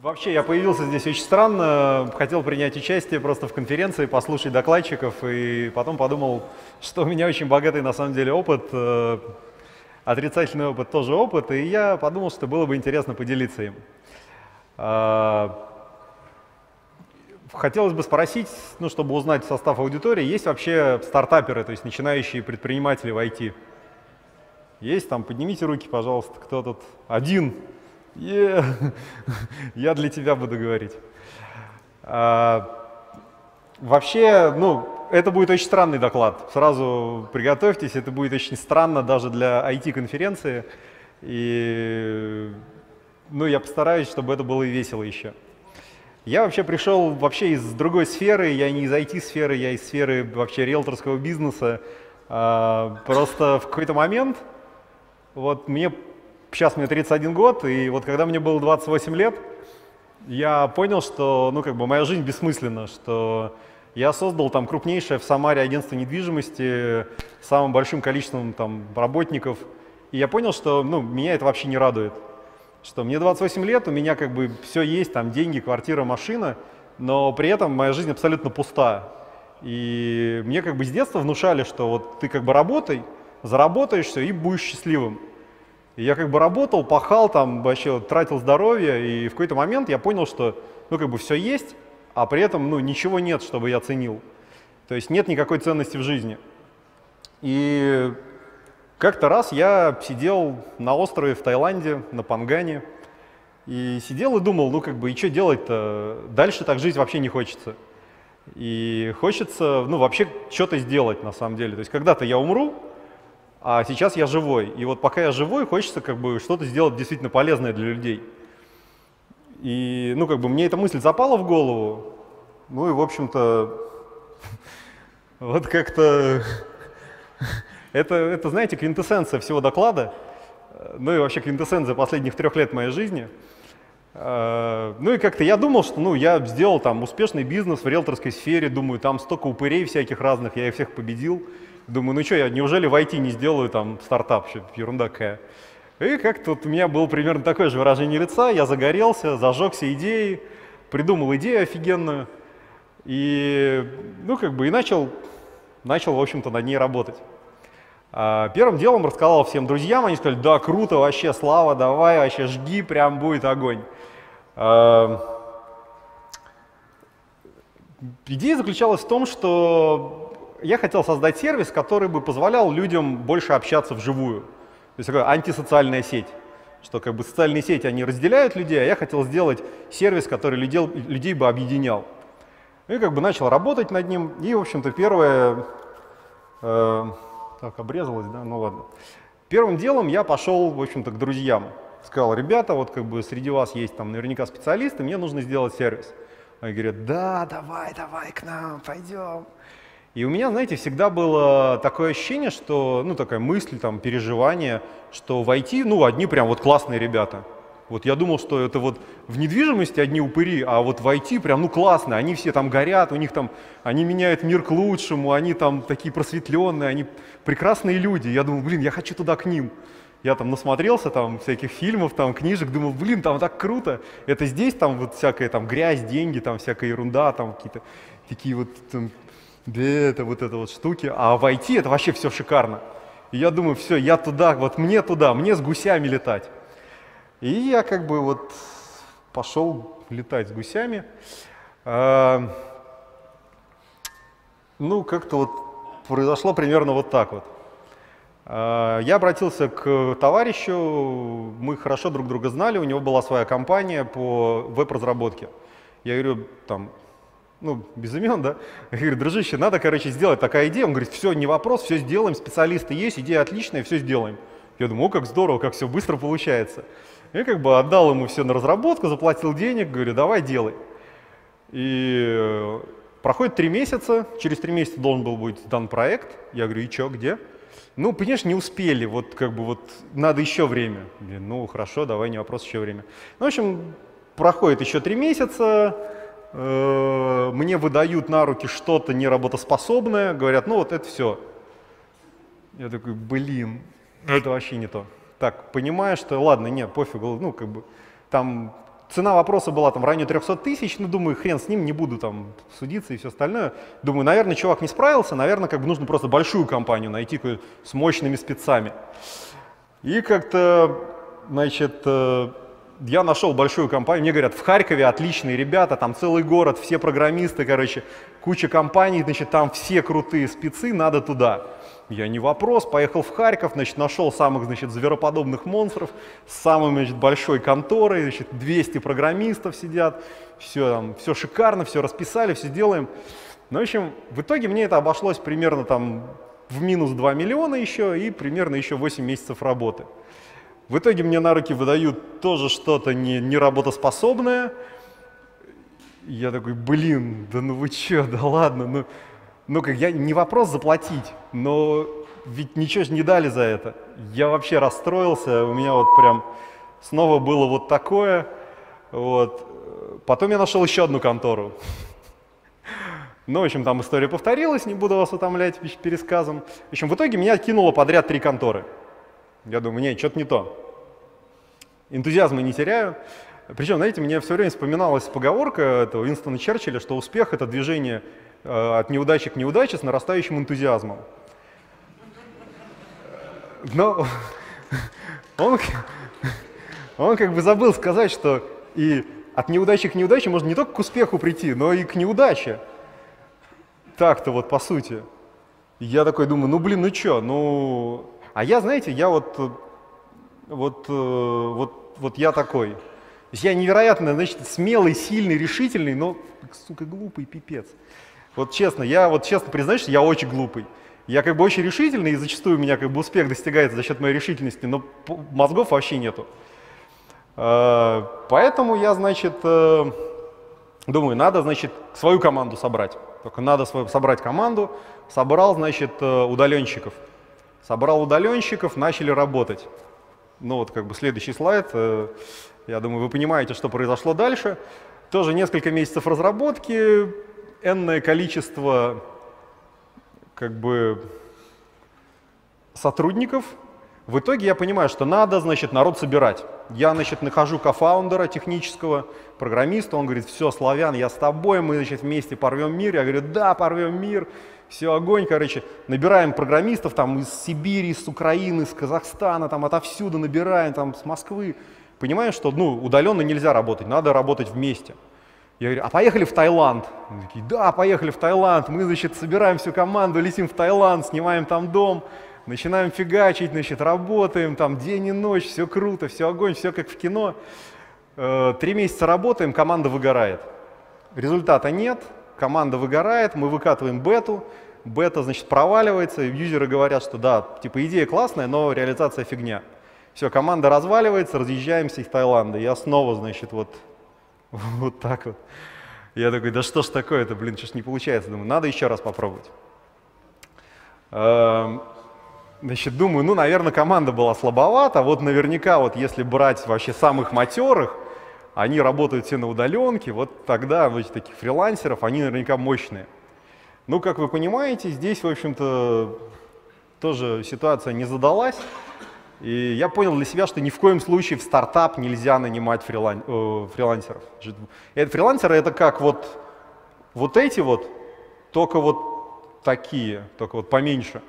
Вообще, я появился здесь очень странно, хотел принять участие просто в конференции, послушать докладчиков, и потом подумал, что у меня очень богатый на самом деле опыт, э, отрицательный опыт тоже опыт, и я подумал, что было бы интересно поделиться им. Э, хотелось бы спросить, ну, чтобы узнать состав аудитории, есть вообще стартаперы, то есть начинающие предприниматели в IT? Есть там? Поднимите руки, пожалуйста, кто тут? Один. Yeah. Я для тебя буду говорить. А, вообще, ну, это будет очень странный доклад. Сразу приготовьтесь, это будет очень странно даже для IT-конференции. И, ну, я постараюсь, чтобы это было и весело еще. Я вообще пришел вообще из другой сферы, я не из IT-сферы, я из сферы вообще риэлторского бизнеса. А, просто в какой-то момент вот мне, сейчас мне 31 год, и вот когда мне было 28 лет, я понял, что, ну, как бы моя жизнь бессмысленна, что я создал там крупнейшее в Самаре агентство недвижимости с самым большим количеством там работников, и я понял, что, ну, меня это вообще не радует, что мне 28 лет, у меня как бы все есть, там деньги, квартира, машина, но при этом моя жизнь абсолютно пуста. И мне как бы с детства внушали, что вот ты как бы работай, заработаешь все и будешь счастливым. И я как бы работал, пахал там, вообще тратил здоровье, и в какой-то момент я понял, что ну как бы все есть, а при этом ну ничего нет, чтобы я ценил. То есть нет никакой ценности в жизни. И как-то раз я сидел на острове в Таиланде, на Пангане, и сидел и думал, ну как бы, и что делать-то? Дальше так жить вообще не хочется. И хочется, ну вообще что-то сделать на самом деле. То есть когда-то я умру, а сейчас я живой. И вот пока я живой, хочется как бы что-то сделать действительно полезное для людей. И, ну, как бы мне эта мысль запала в голову, ну и, в общем-то, вот как-то, это, это, знаете, квинтэссенция всего доклада, ну и вообще квинтэссенция последних трех лет моей жизни. А, ну и как-то я думал, что ну, я сделал там успешный бизнес в риэлторской сфере, думаю, там столько упырей всяких разных, я их всех победил. Думаю, ну что, я неужели в IT не сделаю там стартап, что ерунда какая. И как-то вот у меня было примерно такое же выражение лица, я загорелся, зажегся идеей, придумал идею офигенную, и, ну, как бы, и начал, начал, в общем-то, над ней работать. А первым делом рассказал всем друзьям, они сказали, да, круто, вообще, Слава, давай, вообще, жги, прям будет огонь. А, идея заключалась в том, что я хотел создать сервис, который бы позволял людям больше общаться вживую. То есть такая антисоциальная сеть. Что как бы социальные сети, они разделяют людей, а я хотел сделать сервис, который людей, людей бы объединял. И как бы начал работать над ним. И, в общем-то, первое... Э, так, обрезалось, да? Ну ладно. Первым делом я пошел, в общем-то, к друзьям. Сказал, ребята, вот как бы среди вас есть там наверняка специалисты, мне нужно сделать сервис. Они говорят, да, давай, давай к нам, пойдем. И у меня, знаете, всегда было такое ощущение, что, ну, такая мысль, там, переживание, что в IT, ну, одни прям вот классные ребята. Вот я думал, что это вот в недвижимости одни упыри, а вот в IT прям, ну, классные, они все там горят, у них там, они меняют мир к лучшему, они там такие просветленные, они прекрасные люди. Я думал, блин, я хочу туда к ним. Я там насмотрелся там всяких фильмов, там книжек, думал, блин, там так круто. Это здесь там вот всякая там грязь, деньги, там всякая ерунда, там какие-то такие вот там, да это вот это вот штуки, а в IT это вообще все шикарно. И я думаю, все, я туда, вот мне туда, мне с гусями летать. И я как бы вот пошел летать с гусями. А, ну, как-то вот произошло примерно вот так вот. А, я обратился к товарищу, мы хорошо друг друга знали, у него была своя компания по веб-разработке. Я говорю, там, ну, без имен, да, я говорю, дружище, надо, короче, сделать такая идея. Он говорит, все, не вопрос, все сделаем, специалисты есть, идея отличная, все сделаем. Я думаю, о, как здорово, как все быстро получается. Я как бы отдал ему все на разработку, заплатил денег, говорю, давай делай. И э, проходит три месяца, через три месяца должен был быть дан проект. Я говорю, и что, где? Ну, понимаешь, не успели, вот как бы вот надо еще время. ну, хорошо, давай, не вопрос, еще время. Ну, в общем, проходит еще три месяца, мне выдают на руки что-то неработоспособное, говорят, ну вот это все. Я такой, блин, это вообще не то. Так, понимаешь, что ладно, нет, пофигу, ну как бы там цена вопроса была там в районе 300 тысяч, ну, думаю, хрен с ним, не буду там судиться и все остальное. Думаю, наверное, чувак не справился, наверное, как бы нужно просто большую компанию найти с мощными спецами. И как-то, значит, э, я нашел большую компанию, мне говорят, в Харькове отличные ребята, там целый город, все программисты, короче, куча компаний, значит, там все крутые спецы, надо туда. Я не вопрос, поехал в Харьков, значит, нашел самых, значит, звероподобных монстров с самой, значит, большой конторой, значит, 200 программистов сидят, все, там, все шикарно, все расписали, все делаем. Ну, в общем, в итоге мне это обошлось примерно там в минус 2 миллиона еще и примерно еще 8 месяцев работы. В итоге мне на руки выдают тоже что-то не, не. Я такой, блин, да ну вы че, да ладно, ну ну, как я, не вопрос заплатить, но ведь ничего же не дали за это. Я вообще расстроился, у меня вот прям снова было вот такое. Вот. Потом я нашел еще одну контору. Ну, в общем, там история повторилась, не буду вас утомлять пересказом. В общем, в итоге меня кинуло подряд три конторы. Я думаю, нет, что-то не то. Энтузиазма не теряю. Причем, знаете, мне все время вспоминалась поговорка этого Уинстона Черчилля, что успех — это движение Э, от неудачи к неудаче с нарастающим энтузиазмом. Но он, он как бы забыл сказать, что и от неудачи к неудаче можно не только к успеху прийти, но и к неудаче. Так-то вот по сути. Я такой думаю, ну блин, ну чё, ну... А я, знаете, я вот, вот, э, вот, вот я такой. Я невероятно, значит, смелый, сильный, решительный, но, сука, глупый пипец. Вот честно, я вот честно признаюсь, что я очень глупый. Я как бы очень решительный, и зачастую у меня как бы успех достигается за счет моей решительности, но мозгов вообще нету. Э, поэтому я, значит, э, думаю, надо, значит, свою команду собрать. Только надо свою, собрать команду. Собрал, значит, э, удаленщиков. Собрал удаленщиков, начали работать. Ну вот как бы следующий слайд. Я думаю, вы понимаете, что произошло дальше. Тоже несколько месяцев разработки, энное количество как бы сотрудников. В итоге я понимаю, что надо, значит, народ собирать. Я, значит, нахожу кофаундера технического, программиста, он говорит, все, славян, я с тобой, мы, значит, вместе порвем мир. Я говорю, да, порвем мир, все, огонь, короче. Набираем программистов там из Сибири, из Украины, из Казахстана, там отовсюду набираем, там с Москвы. Понимаем, что, ну, удаленно нельзя работать, надо работать вместе. Я говорю, а поехали в Таиланд? Они такие, да, поехали в Таиланд. Мы, значит, собираем всю команду, летим в Таиланд, снимаем там дом, начинаем фигачить, значит, работаем там день и ночь, все круто, все огонь, все как в кино. Э, три месяца работаем, команда выгорает. Результата нет, команда выгорает, мы выкатываем бету, бета, значит, проваливается, юзеры говорят, что да, типа идея классная, но реализация фигня. Все, команда разваливается, разъезжаемся из Таиланда. Я снова, значит, вот Вот так вот. Я такой, да что ж такое-то, блин, что ж не получается. Думаю, надо еще раз попробовать. Значит, думаю, ну, наверное, команда была слабовата, вот наверняка, вот если брать вообще самых матерых, они работают все на удаленке, вот тогда, значит, таких фрилансеров, они наверняка мощные. Ну, как вы понимаете, здесь, в общем-то, тоже ситуация не задалась. И я понял для себя, что ни в коем случае в стартап нельзя нанимать фрилан, э, фрилансеров. Это, фрилансеры это как вот, вот эти вот, только вот такие, только вот поменьше.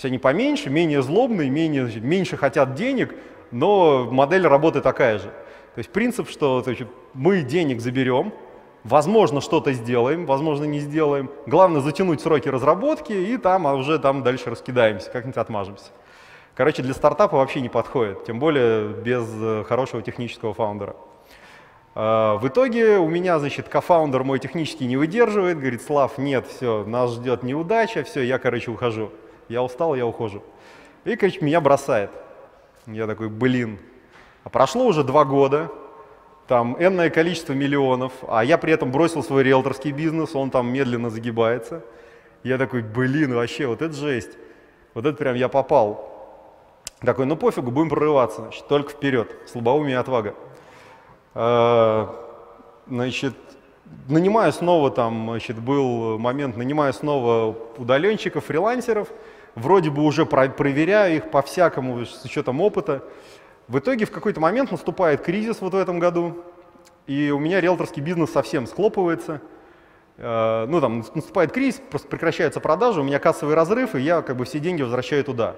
Есть они поменьше, менее злобные, менее, меньше хотят денег, но модель работы такая же. То есть принцип, что значит, мы денег заберем, возможно, что-то сделаем, возможно, не сделаем. Главное затянуть сроки разработки и там а уже там дальше раскидаемся, как-нибудь отмажемся. Короче, для стартапа вообще не подходит, тем более без э, хорошего технического фаундера. А, в итоге у меня, значит, кофаундер мой технически не выдерживает, говорит, Слав, нет, все, нас ждет неудача, все, я, короче, ухожу. Я устал, я ухожу. И, короче, меня бросает. Я такой, блин. А прошло уже два года, там энное количество миллионов, а я при этом бросил свой риэлторский бизнес, он там медленно загибается. Я такой, блин, вообще, вот это жесть. Вот это прям я попал. Такой, ну пофигу, будем прорываться, значит, только вперед, слабоумие и отвага. А, значит, нанимаю снова там, значит, был момент, нанимаю снова удаленщиков, фрилансеров, вроде бы уже проверяю их по-всякому с учетом опыта. В итоге в какой-то момент наступает кризис вот в этом году, и у меня риэлторский бизнес совсем схлопывается. Э, ну, там наступает кризис, просто прекращаются продажи, у меня кассовый разрыв, и я как бы все деньги возвращаю туда.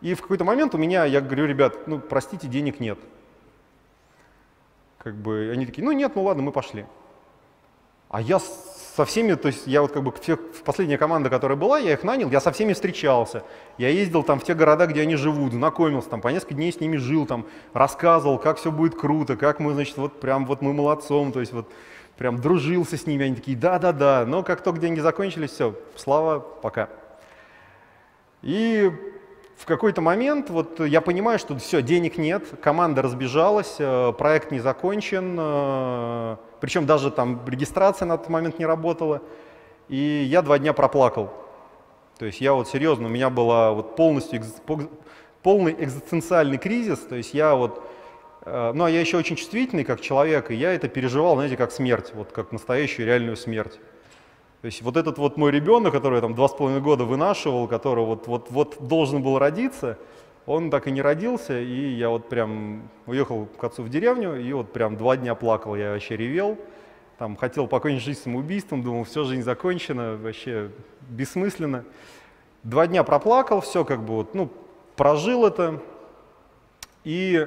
И в какой-то момент у меня, я говорю, ребят, ну, простите, денег нет. Как бы они такие, ну нет, ну ладно, мы пошли. А я со всеми, то есть я вот как бы все, последняя команда, которая была, я их нанял, я со всеми встречался. Я ездил там в те города, где они живут, знакомился, там по несколько дней с ними жил, там рассказывал, как все будет круто, как мы, значит, вот прям вот мы молодцом, то есть вот прям дружился с ними, они такие, да-да-да, но как только деньги закончились, все, слава, пока. И в какой-то момент вот я понимаю, что все, денег нет, команда разбежалась, э, проект не закончен, э, причем даже там регистрация на тот момент не работала, и я два дня проплакал. То есть я вот серьезно, у меня была вот полностью полный экзистенциальный кризис, то есть я вот, э, ну а я еще очень чувствительный как человек, и я это переживал, знаете, как смерть, вот как настоящую реальную смерть. То есть вот этот вот мой ребенок, который я там два с половиной года вынашивал, который вот, вот, вот должен был родиться, он так и не родился, и я вот прям уехал к отцу в деревню, и вот прям два дня плакал, я вообще ревел, там хотел покончить жизнь самоубийством, думал, все, жизнь закончена, вообще бессмысленно. Два дня проплакал, все как бы вот, ну, прожил это, и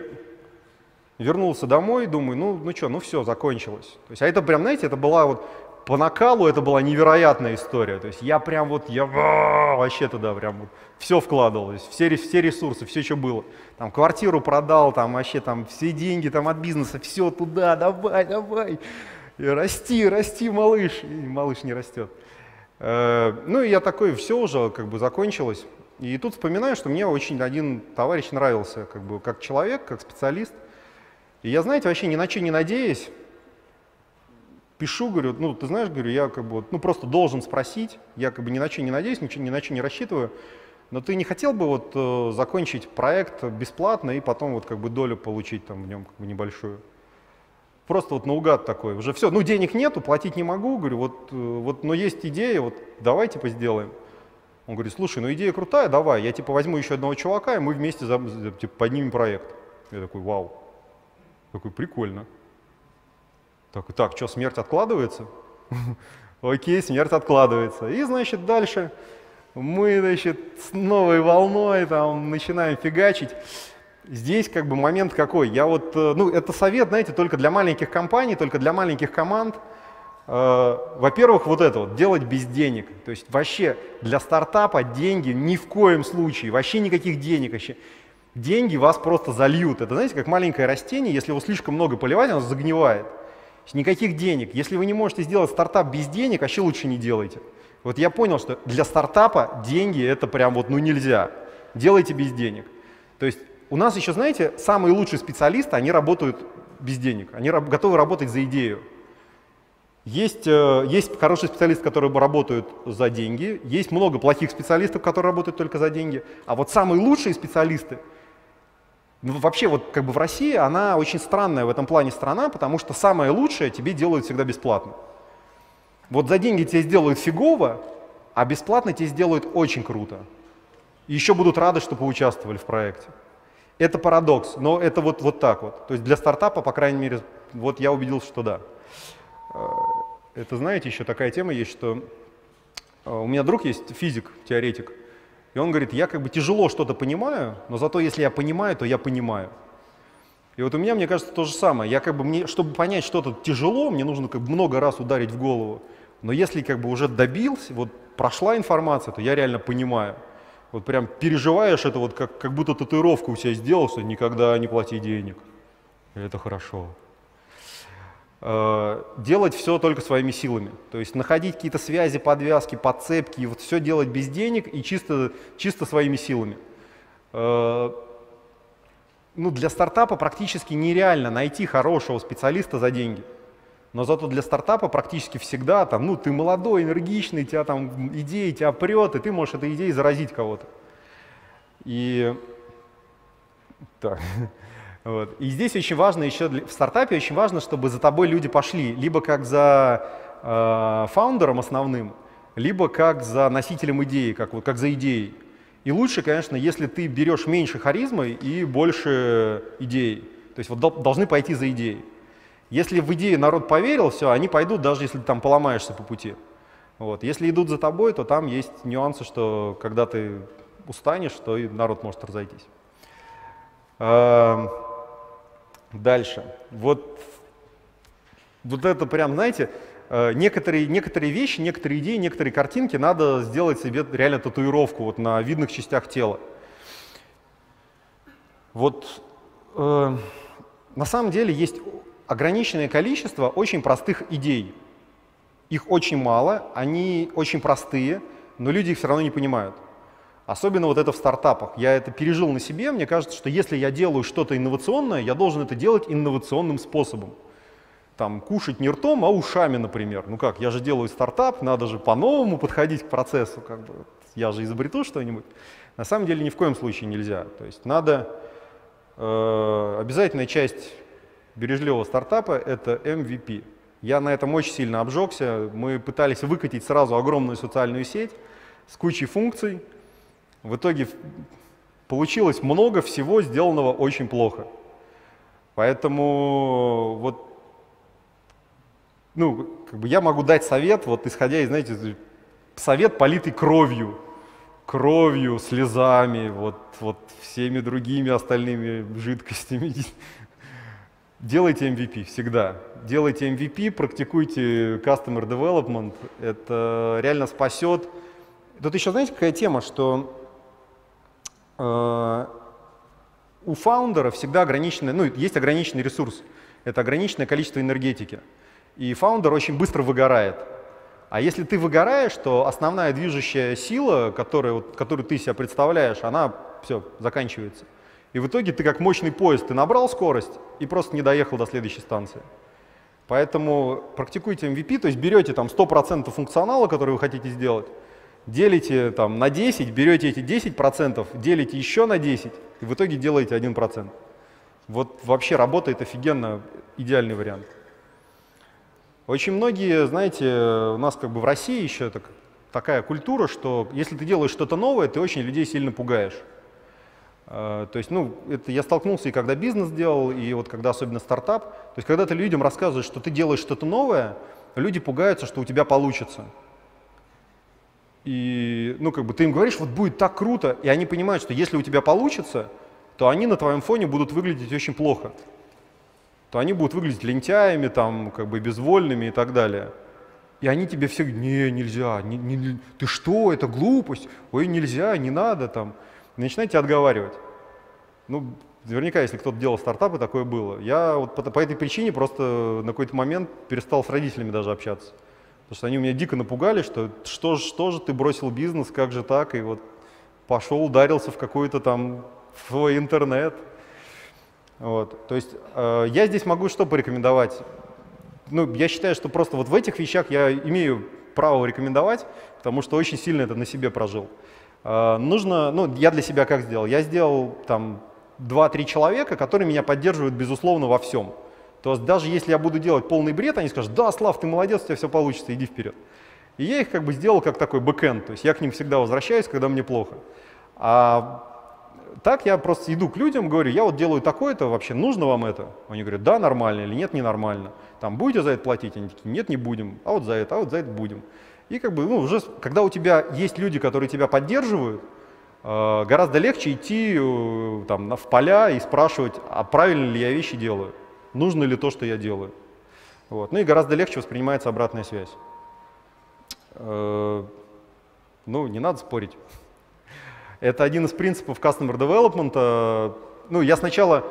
вернулся домой, думаю, ну, ну что, ну все, закончилось. То есть, а это прям, знаете, это была вот по накалу это была невероятная история. То есть я прям вот, я вообще туда прям вот все вкладывал, все, все ресурсы, все, что было. Там квартиру продал, там вообще там все деньги там от бизнеса, все туда, давай, давай. И расти, расти, малыш. И малыш не растет. Э, ну и я такой, все уже как бы закончилось. И тут вспоминаю, что мне очень один товарищ нравился, как бы как человек, как специалист. И я, знаете, вообще ни на что не надеясь, пишу, говорю, ну, ты знаешь, говорю, я как бы, ну, просто должен спросить, я как бы ни на что не надеюсь, ничего, ни на что не рассчитываю, но ты не хотел бы вот э, закончить проект бесплатно и потом вот как бы долю получить там в нем как бы небольшую? Просто вот наугад такой, уже все, ну, денег нету, платить не могу, говорю, вот, э, вот, но есть идея, вот, давай, типа, сделаем. Он говорит, слушай, ну, идея крутая, давай, я, типа, возьму еще одного чувака, и мы вместе, типа, поднимем проект. Я такой, вау, такой, прикольно. Так, так, что, смерть откладывается? Окей, смерть откладывается. И, значит, дальше мы, значит, с новой волной там начинаем фигачить. Здесь как бы момент какой? Я вот, э, ну, это совет, знаете, только для маленьких компаний, только для маленьких команд. Э, во-первых, вот это вот, делать без денег. То есть вообще для стартапа деньги ни в коем случае, вообще никаких денег вообще. Деньги вас просто зальют. Это, знаете, как маленькое растение, если его слишком много поливать, оно загнивает никаких денег. Если вы не можете сделать стартап без денег, вообще лучше не делайте. Вот я понял, что для стартапа деньги это прям вот ну нельзя. Делайте без денег. То есть у нас еще, знаете, самые лучшие специалисты, они работают без денег. Они готовы работать за идею. Есть, э, есть хорошие специалисты, которые работают за деньги, есть много плохих специалистов, которые работают только за деньги, а вот самые лучшие специалисты, вообще, вот как бы в России она очень странная в этом плане страна, потому что самое лучшее тебе делают всегда бесплатно. Вот за деньги тебе сделают фигово, а бесплатно тебе сделают очень круто. И еще будут рады, что поучаствовали в проекте. Это парадокс, но это вот, вот так вот. То есть для стартапа, по крайней мере, вот я убедился, что да. Э, это, знаете, еще такая тема есть, что э, у меня друг есть физик, теоретик, и он говорит, я как бы тяжело что-то понимаю, но зато если я понимаю, то я понимаю. И вот у меня, мне кажется, то же самое. Я как бы, мне, чтобы понять что-то тяжело, мне нужно как бы много раз ударить в голову. Но если как бы уже добился, вот прошла информация, то я реально понимаю. Вот прям переживаешь это вот как, как будто татуировку у себя сделал, что никогда не плати денег. Это хорошо. Э, делать все только своими силами. То есть находить какие-то связи, подвязки, подцепки, и вот все делать без денег и чисто, чисто своими силами. Э, ну, для стартапа практически нереально найти хорошего специалиста за деньги. Но зато для стартапа практически всегда, там, ну, ты молодой, энергичный, тебя там идеи тебя прет, и ты можешь этой идеей заразить кого-то. И так. Вот. И здесь очень важно еще, для, в стартапе очень важно, чтобы за тобой люди пошли, либо как за э, фаундером основным, либо как за носителем идеи, как, вот, как за идеей. И лучше, конечно, если ты берешь меньше харизмы и больше идей. То есть вот должны пойти за идеей. Если в идею народ поверил, все, они пойдут, даже если ты там поломаешься по пути. Вот. Если идут за тобой, то там есть нюансы, что когда ты устанешь, то и народ может разойтись. Дальше. Вот, вот это прям, знаете, э, некоторые, некоторые вещи, некоторые идеи, некоторые картинки надо сделать себе реально татуировку вот на видных частях тела. Вот э, на самом деле есть ограниченное количество очень простых идей. Их очень мало, они очень простые, но люди их все равно не понимают. Особенно вот это в стартапах. Я это пережил на себе. Мне кажется, что если я делаю что-то инновационное, я должен это делать инновационным способом. Там, кушать не ртом, а ушами, например. Ну как, я же делаю стартап, надо же по-новому подходить к процессу. Как бы. Я же изобрету что-нибудь. На самом деле ни в коем случае нельзя. То есть надо... Э, обязательная часть бережливого стартапа — это MVP. Я на этом очень сильно обжегся. Мы пытались выкатить сразу огромную социальную сеть с кучей функций, в итоге получилось много всего, сделанного очень плохо. Поэтому вот, ну, как бы я могу дать совет, вот исходя из, знаете, совет политый кровью, кровью, слезами, вот, вот всеми другими остальными жидкостями. Делайте MVP всегда. Делайте MVP, практикуйте Customer Development. Это реально спасет. Тут еще, знаете, какая тема, что у фаундера всегда ограниченный, ну, есть ограниченный ресурс, это ограниченное количество энергетики. И фаундер очень быстро выгорает. А если ты выгораешь, то основная движущая сила, которая, которую ты себя представляешь, она все, заканчивается. И в итоге ты как мощный поезд, ты набрал скорость и просто не доехал до следующей станции. Поэтому практикуйте MVP, то есть берете там 100% функционала, который вы хотите сделать, делите там, на 10, берете эти 10%, делите еще на 10, и в итоге делаете 1%. Вот вообще работает офигенно, идеальный вариант. Очень многие, знаете, у нас как бы в России еще так, такая культура, что если ты делаешь что-то новое, ты очень людей сильно пугаешь. А, то есть, ну, это я столкнулся и когда бизнес делал, и вот когда особенно стартап. То есть, когда ты людям рассказываешь, что ты делаешь что-то новое, люди пугаются, что у тебя получится. И, ну, как бы ты им говоришь, вот будет так круто, и они понимают, что если у тебя получится, то они на твоем фоне будут выглядеть очень плохо. То они будут выглядеть лентяями, там, как бы безвольными и так далее. И они тебе все говорят, не, нельзя, не, не, ты что, это глупость, ой, нельзя, не надо там. И начинаете отговаривать. Ну, наверняка, если кто-то делал стартапы, такое было. Я вот по, по этой причине просто на какой-то момент перестал с родителями даже общаться. Потому что они меня дико напугали, что что, что же ты бросил бизнес, как же так, и вот пошел, ударился в какой-то там в свой интернет. Вот. То есть э, я здесь могу что порекомендовать? Ну, я считаю, что просто вот в этих вещах я имею право рекомендовать, потому что очень сильно это на себе прожил. Э, нужно, ну, я для себя как сделал? Я сделал там 2-3 человека, которые меня поддерживают, безусловно, во всем. То есть даже если я буду делать полный бред, они скажут, да, Слав, ты молодец, у тебя все получится, иди вперед. И я их как бы сделал как такой бэкэнд, то есть я к ним всегда возвращаюсь, когда мне плохо. А так я просто иду к людям, говорю, я вот делаю такое-то, вообще нужно вам это? Они говорят, да, нормально, или нет, ненормально. Там будете за это платить? Они такие, нет, не будем, а вот за это, а вот за это будем. И как бы, ну, уже, когда у тебя есть люди, которые тебя поддерживают, э, гораздо легче идти э, там, в поля и спрашивать, а правильно ли я вещи делаю нужно ли то, что я делаю. Вот. Ну и гораздо легче воспринимается обратная связь. Э, ну, не надо спорить. Это один из принципов Customer Development. Ну, я сначала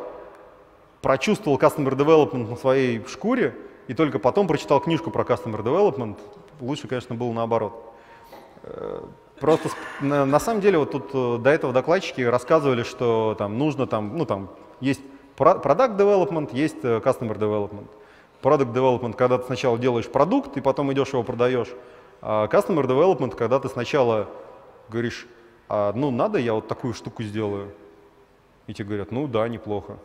прочувствовал Customer Development на своей шкуре, и только потом прочитал книжку про Customer Development. Лучше, конечно, было наоборот. Э, просто на, самом деле вот тут э, до этого докладчики рассказывали, что там нужно там, ну там есть Product development есть э, customer development. Product development, когда ты сначала делаешь продукт и потом идешь его продаешь. А customer development, когда ты сначала говоришь, а, ну надо, я вот такую штуку сделаю. И тебе говорят, ну да, неплохо.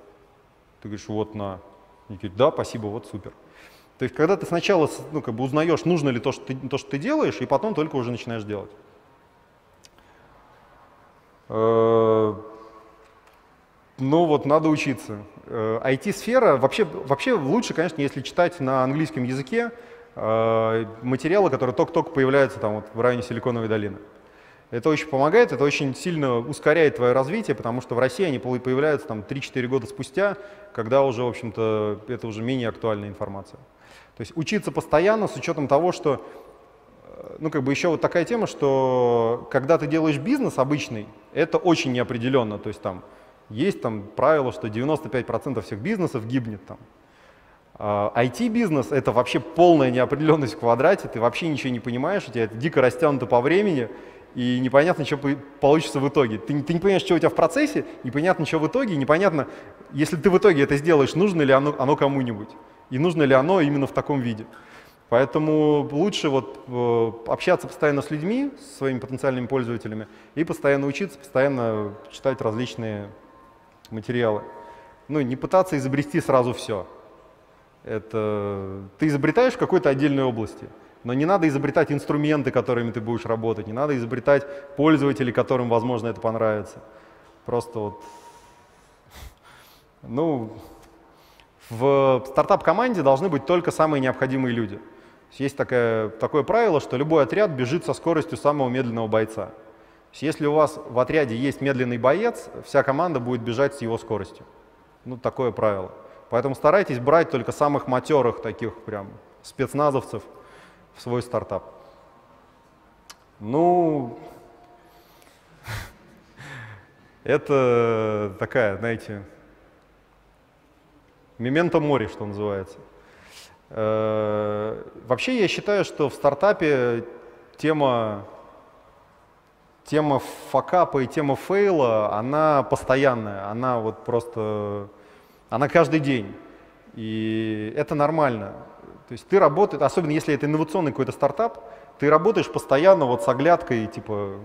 Ты говоришь, вот на. И говорят, да, спасибо, вот супер. То есть, когда ты сначала ну, как бы узнаешь, нужно ли то что, ты, то, что ты делаешь, и потом только уже начинаешь делать. Э, Ну вот, надо учиться. IT-сфера, вообще, вообще лучше, конечно, если читать на английском языке материалы, которые только-только появляются там вот в районе Силиконовой долины. Это очень помогает, это очень сильно ускоряет твое развитие, потому что в России они появляются там 3-4 года спустя, когда уже, в общем-то, это уже менее актуальная информация. То есть учиться постоянно с учетом того, что, э, ну, как бы еще вот такая тема, что когда ты делаешь бизнес обычный, это очень неопределенно. То есть там есть там правило, что 95% всех бизнесов гибнет там. IT-бизнес а — это вообще полная неопределенность в квадрате, ты вообще ничего не понимаешь, у тебя это дико растянуто по времени, и непонятно, что получится в итоге. Ты, ты не понимаешь, что у тебя в процессе, непонятно, что в итоге, непонятно, если ты в итоге это сделаешь, нужно ли оно, оно кому-нибудь, и нужно ли оно именно в таком виде. Поэтому лучше вот э, общаться постоянно с людьми, с своими потенциальными пользователями, и постоянно учиться, постоянно читать различные материалы. Ну, не пытаться изобрести сразу все. Это ты изобретаешь в какой-то отдельной области – но не надо изобретать инструменты, которыми ты будешь работать, не надо изобретать пользователей, которым, возможно, это понравится. Просто вот, ну, в стартап-команде должны быть только самые необходимые люди. Есть такое, такое правило, что любой отряд бежит со скоростью самого медленного бойца. Если у вас в отряде есть медленный боец, вся команда будет бежать с его скоростью. Ну, такое правило. Поэтому старайтесь брать только самых матерых таких прям спецназовцев, в свой стартап? Ну, это такая, знаете, мементо море, что называется. Э, вообще я считаю, что в стартапе тема, тема факапа и тема фейла, она постоянная, она вот просто, она каждый день. И это нормально. То есть ты работаешь, особенно если это инновационный какой-то стартап, ты работаешь постоянно вот с оглядкой, типа,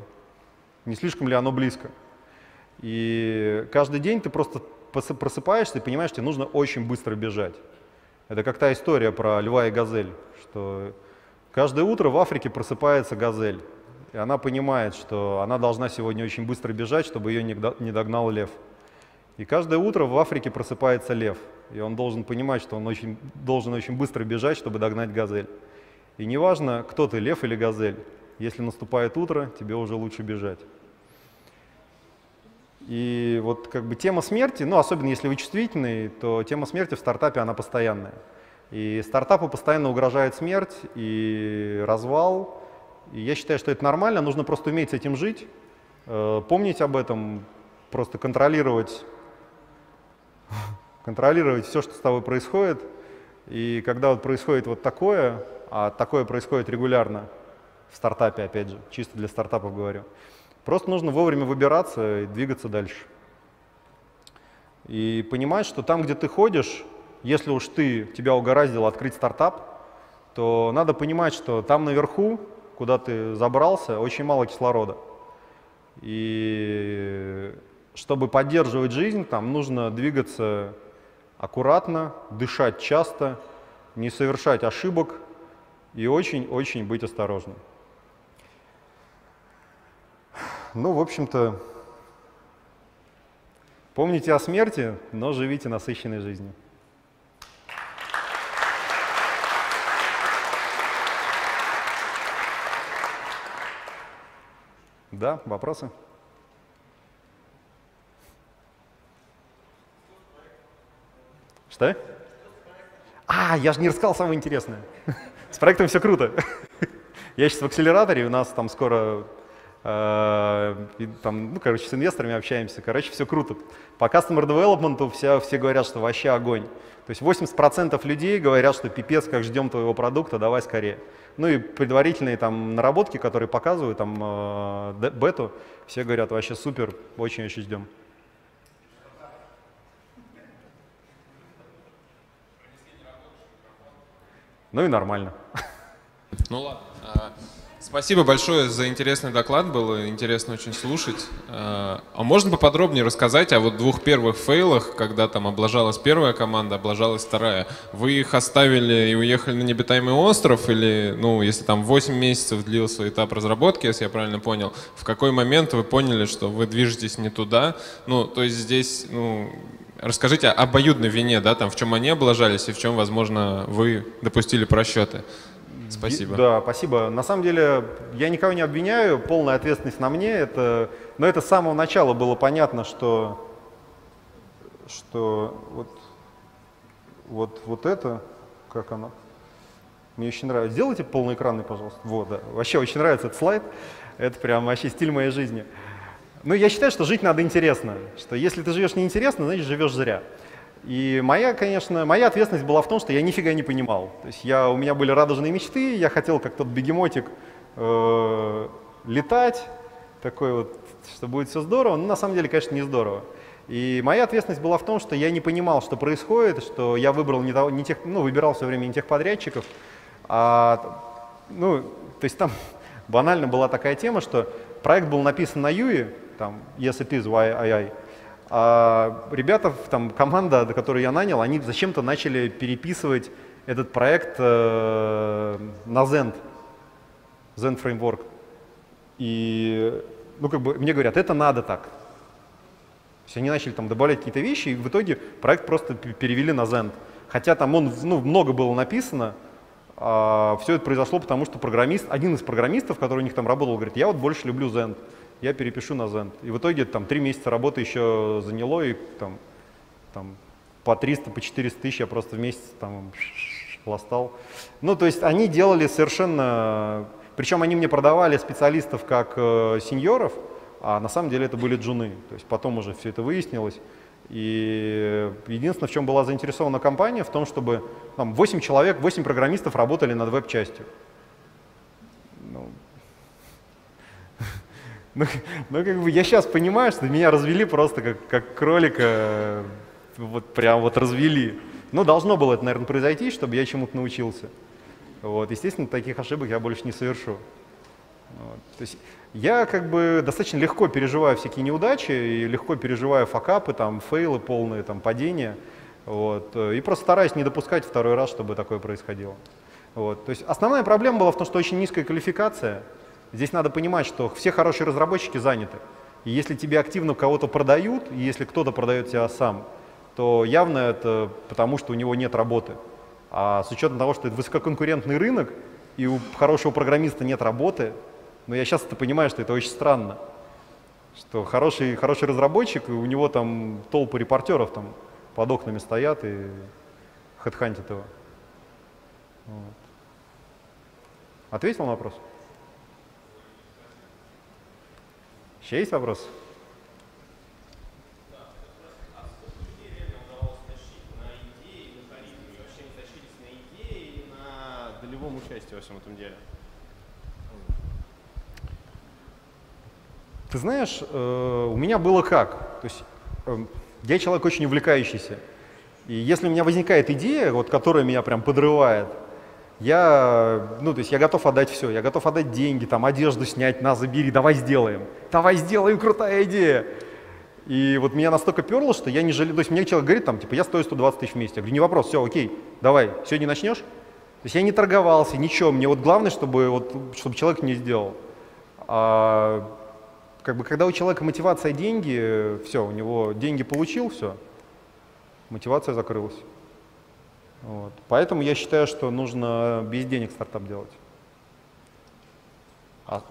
не слишком ли оно близко. И каждый день ты просто просыпаешься и понимаешь, тебе нужно очень быстро бежать. Это как та история про льва и газель, что каждое утро в Африке просыпается газель, и она понимает, что она должна сегодня очень быстро бежать, чтобы ее не догнал лев. И каждое утро в Африке просыпается лев, и он должен понимать, что он очень, должен очень быстро бежать, чтобы догнать газель. И неважно, кто ты, лев или газель, если наступает утро, тебе уже лучше бежать. И вот как бы тема смерти, ну особенно если вы чувствительный, то тема смерти в стартапе, она постоянная. И стартапу постоянно угрожает смерть и развал. И я считаю, что это нормально, нужно просто уметь с этим жить, э, помнить об этом, просто контролировать контролировать все, что с тобой происходит. И когда вот происходит вот такое, а такое происходит регулярно в стартапе, опять же, чисто для стартапов говорю, просто нужно вовремя выбираться и двигаться дальше. И понимать, что там, где ты ходишь, если уж ты, тебя угораздило открыть стартап, то надо понимать, что там наверху, куда ты забрался, очень мало кислорода. И чтобы поддерживать жизнь, там нужно двигаться аккуратно, дышать часто, не совершать ошибок и очень-очень быть осторожным. Ну, в общем-то, помните о смерти, но живите насыщенной жизнью. Да, вопросы? Что? А, я же не рассказал самое интересное. С проектом все круто. Я сейчас в акселераторе, у нас там скоро, э, там, ну, короче, с инвесторами общаемся. Короче, все круто. По customer development все, все говорят, что вообще огонь. То есть 80% людей говорят, что пипец, как ждем твоего продукта, давай скорее. Ну и предварительные там наработки, которые показывают, там, э, бету, все говорят, вообще супер, очень-очень ждем. Ну и нормально. Ну ладно. Спасибо большое за интересный доклад, было интересно очень слушать. А, а можно поподробнее рассказать о вот двух первых фейлах, когда там облажалась первая команда, облажалась вторая? Вы их оставили и уехали на необитаемый остров или, ну, если там 8 месяцев длился этап разработки, если я правильно понял, в какой момент вы поняли, что вы движетесь не туда? Ну, то есть здесь, ну, расскажите об обоюдной вине, да, там, в чем они облажались и в чем, возможно, вы допустили просчеты. Спасибо. Да, спасибо. На самом деле я никого не обвиняю, полная ответственность на мне. Это, но это с самого начала было понятно, что, что вот, вот, вот это, как оно, мне очень нравится. Сделайте полноэкранный, пожалуйста. Вот, да. Вообще очень нравится этот слайд. Это прям вообще стиль моей жизни. Ну, я считаю, что жить надо интересно. Что если ты живешь неинтересно, значит живешь зря. И моя, конечно, моя ответственность была в том, что я нифига не понимал. То есть я, у меня были радужные мечты, я хотел как тот бегемотик э, летать, такой вот, что будет все здорово, но на самом деле, конечно, не здорово. И моя ответственность была в том, что я не понимал, что происходит, что я выбрал не, того, не тех, ну, выбирал все время не тех подрядчиков, а, ну, то есть там банально была такая тема, что проект был написан на Юи, там, yes it is, why а ребята, там, команда, которую я нанял, они зачем-то начали переписывать этот проект э, на Zend, Zend Framework. И, ну, как бы, мне говорят, это надо так. То есть они начали там добавлять какие-то вещи, и в итоге проект просто перевели на Zend. Хотя там он, ну, много было написано, а все это произошло потому, что программист, один из программистов, который у них там работал, говорит, я вот больше люблю Zend я перепишу на Zend. И в итоге там три месяца работы еще заняло, и там, там по 300, по 400 тысяч я просто в месяц там хлостал. Ну, то есть они делали совершенно... Причем они мне продавали специалистов как э, сеньоров, а на самом деле это были джуны. То есть потом уже все это выяснилось. И единственное, в чем была заинтересована компания, в том, чтобы там, 8 человек, 8 программистов работали над веб-частью. Ну, ну, ну, как бы я сейчас понимаю, что меня развели просто как, как кролика, вот прям вот развели. Но должно было это, наверное, произойти, чтобы я чему-то научился. Вот, естественно, таких ошибок я больше не совершу. Вот. То есть я как бы достаточно легко переживаю всякие неудачи и легко переживаю факапы, там, фейлы полные, там, падения. Вот, и просто стараюсь не допускать второй раз, чтобы такое происходило. Вот. То есть основная проблема была в том, что очень низкая квалификация – Здесь надо понимать, что все хорошие разработчики заняты. И если тебе активно кого-то продают, и если кто-то продает тебя сам, то явно это потому, что у него нет работы. А с учетом того, что это высококонкурентный рынок, и у хорошего программиста нет работы, но я сейчас это понимаю, что это очень странно. Что хороший, хороший разработчик, и у него там толпы репортеров там под окнами стоят и хедхантят его. Вот. Ответил на вопрос? Еще есть вопрос? долевом участии во всем этом деле? Ты знаешь, э, у меня было как? То есть э, я человек очень увлекающийся. И если у меня возникает идея, вот, которая меня прям подрывает, я, ну, то есть я готов отдать все, я готов отдать деньги, там, одежду снять, на, забери, давай сделаем, давай сделаем, крутая идея. И вот меня настолько перло, что я не жалею, то есть мне человек говорит, там, типа, я стою 120 тысяч в месяц, я говорю, не вопрос, все, окей, давай, сегодня начнешь? То есть я не торговался, ничего, мне вот главное, чтобы, вот, чтобы человек не сделал. А, как бы, когда у человека мотивация деньги, все, у него деньги получил, все, мотивация закрылась. Вот. Поэтому я считаю, что нужно без денег стартап делать. А...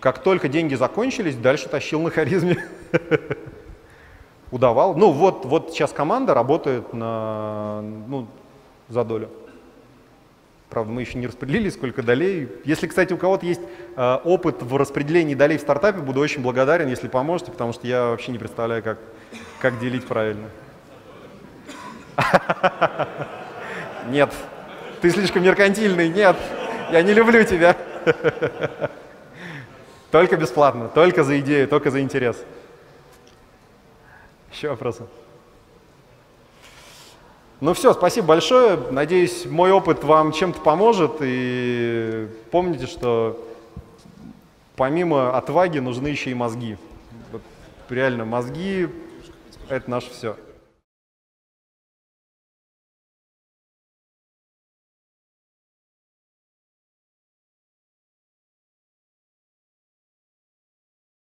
Как только деньги закончились, дальше тащил на харизме. Удавал. Ну вот, вот сейчас команда работает на, ну, за долю. Правда, мы еще не распределили, сколько долей. Если, кстати, у кого-то есть э, опыт в распределении долей в стартапе, буду очень благодарен, если поможете, потому что я вообще не представляю, как, как делить правильно. Нет, ты слишком меркантильный, нет, я не люблю тебя. Только бесплатно, только за идею, только за интерес. Еще вопросы? Ну все, спасибо большое. Надеюсь, мой опыт вам чем-то поможет. И помните, что помимо отваги нужны еще и мозги. Вот реально, мозги — это наше все.